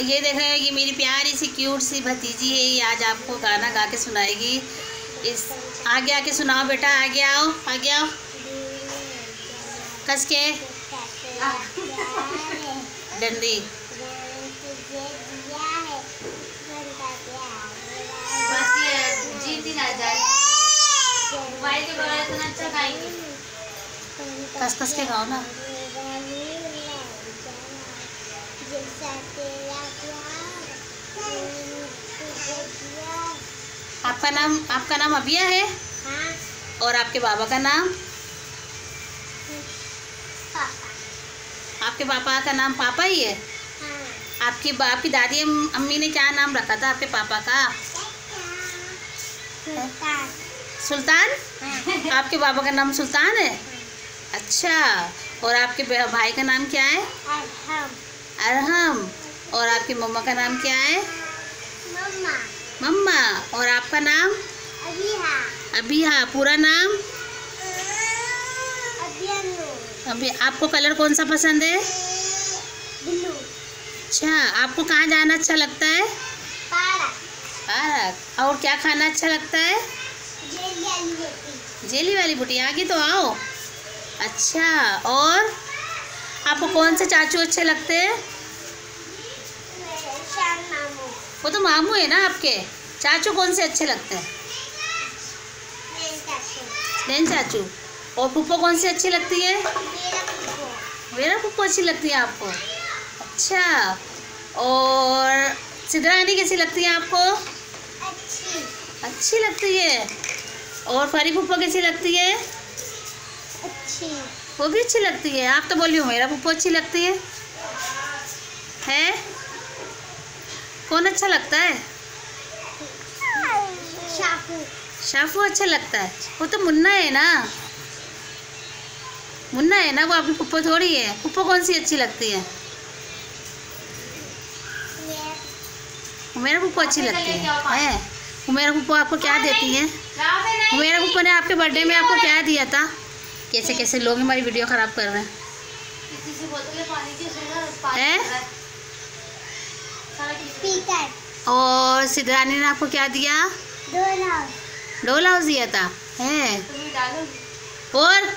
ये देख रहे हैं ये मेरी प्यारी सी क्यूट सी भतीजी है, ये आज आपको गाना गा के सुनाएगी। इस, आगे आके सुनाओ बेटा, आगे आओ आगे आओ। कस के। डंडी। के इतना अच्छा कस कस के गाओ ना। आपका नाम आपका नाम अबिया है? हाँ। और आपके बाबा का नाम? आपके पापा का नाम पापा ही है? हाँ। आपकी बाप की दादी अम्मी ने क्या नाम रखा था आपके पापा का? सुल्तान। सुल्तान? हाँ। आपके बाबा का नाम सुल्तान है? अच्छा। और आपके भाई का नाम क्या है? अरहम। और आपकी मम्मा का नाम क्या है? मम्मा मम्मा और आपका नाम? अबिहा. पूरा नाम? अभी आपको कलर कौन सा पसंद है? अच्छा आपको कहाँ जाना अच्छा लगता है? पार्क. और क्या खाना अच्छा लगता है? जेली वाली बुटी आगे तो आओ। अच्छा और? आपको कौन से चाचू अच्छे लगते हैं? वो तो मामू है ना आपके? चाचू कौन से अच्छे लगते हैं? नैन चाचू। और पुप्पो कौन सी अच्छी लगती है? मेरा पुप्पो। अच्छी लगती है आपको? अच्छा। और सिद्धरानी कैसी लगती है आपको? अच्छी। अच्छी लगती है। और फरी पुप्पो कैसी लगती है? अच्छी। वो भी अच्छी लगती है। आप तो बोलियो मेरा पुप्पो अच्छी लगती है। है? कौन अच्छा लगता है? शाफू शाफू अच्छा लगता है? वो तो मुन्ना है ना? मुन्ना है ना? वो आपकी पुप्पो थोड़ी है। पुप्पो कौन सी अच्छी लगती है? मेरा। पुप्पो अच्छी लगती है। है? मेरा पुप्पो आपको क्या देती है? मेरा पुप्पो ने आपके बर्थडे में आपको क्या दिया था? कैसे कैसे लोग हमारी वीडियो ख़राब कर रहे हैं? किसी से बोतल है और सिद्धरानी ने आपको क्या दिया? डोल हाउस दिया था। है। और?